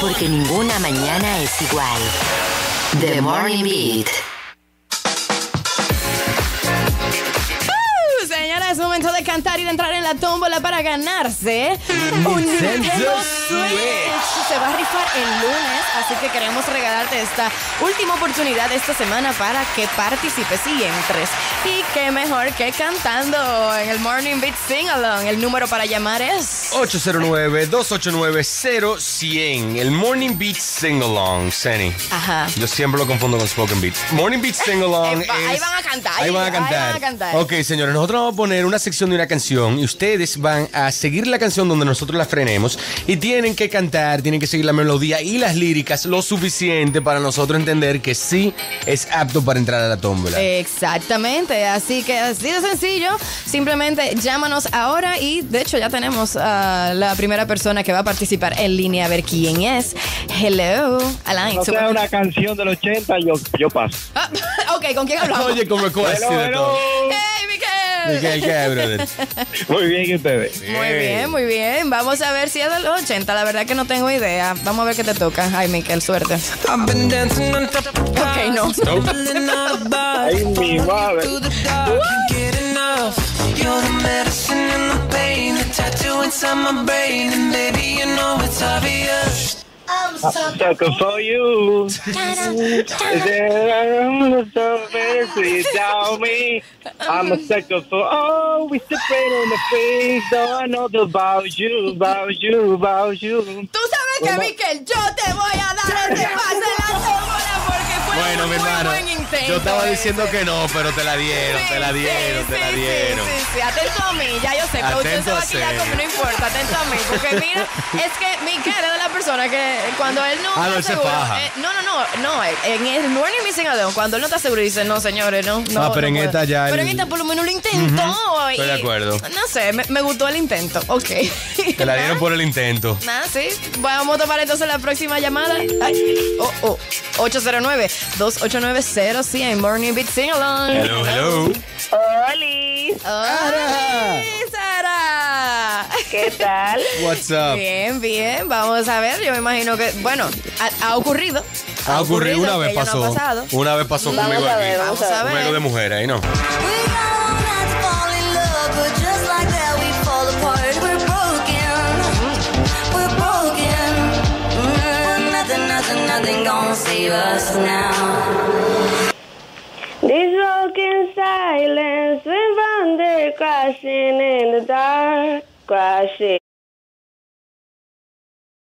Porque ninguna mañana es igual. The Morning Beat. Uh, Señora, es momento de cantar y de entrar en la tómbola para ganarse un Nintendo Switch. Se va a rifar el lunes, así que queremos regalarte esta última oportunidad esta semana para que participes y entres. Y qué mejor que cantando en el Morning Beat Sing Along. El número para llamar es 809-289-0100. El Morning Beat Sing Along, Senny. Ajá. Yo siempre lo confundo con Spoken Beats. Morning Beat Sing Along. Epa, ahí van a cantar, Ahí van a ahí cantar. van a cantar. Ok, señores, nosotros vamos a poner una sección de una canción y ustedes van a seguir la canción donde nosotros la frenemos y tienen que cantar, tienen que seguir la melodía y las líricas lo suficiente para nosotros entender que sí es apto para entrar a la tómbola. Exactamente, así que así de sencillo, simplemente llámanos ahora y de hecho ya tenemos a la primera persona que va a participar en línea a ver quién es. Hello, Alain. No sea una canción del 80, yo, yo paso. Ah, ok, ¿con quién hablamos? Oye, como Hello, hello. Miquel, ¿qué, brother? Muy bien, ¿y ustedes? Muy bien, muy bien. Vamos a ver si es de los 80. La verdad que no tengo idea. Vamos a ver qué te toca. Ay, Miquel, suerte. Ok, no. Ay, mi madre. Through the dark, can't get enough. You're the medicine and the pain, the tattoo inside my brain, and baby, Sucker for you. I'm so fancy, tell me. I'm a sucker for oh, we separate on the face. So I know about you, about you, about you. Tú sabes que, Miquel, yo te voy a dar este pase en la tómbola porque fue Bueno, un mi muy hermano, buen yo estaba ese. diciendo que no, pero te la dieron, te la dieron, sí, te la dieron. Sí, sí, sí, atento a mí, ya yo sé, pero usted se va a quitar conmigo, no importa, atento a mí, porque mira, es que Miquel es de la persona que cuando él no Ah, no, está seguro, eh, no, no, no, no, eh, en el Morning Missing Alone, cuando él no está seguro, dice, no, señores, no, no. Ah, pero no en puedo". esta ya Pero en esta por lo menos lo intentó. Estoy y- de acuerdo. No sé, me, me gustó el intento, ok. Te la dieron por el intento. Nada, sí. Vamos a tomar entonces la próxima llamada. Ay, oh, oh. 809-289-0100 Morning Beat Sing Along. Hello, hello. Oli, Hola, Sara. ¿qué tal? What's up? Bien, bien. Vamos a ver. Yo me imagino que, bueno, ha, ha ocurrido. Ha ocurrido una vez no pasó. ha pasado. Una vez pasó Vamos conmigo a ver, aquí. vamos a Conmigo de ver. mujer, ahí no. Nothing gonna save us now. These broken in silence when they're crashing in the dark, crashing.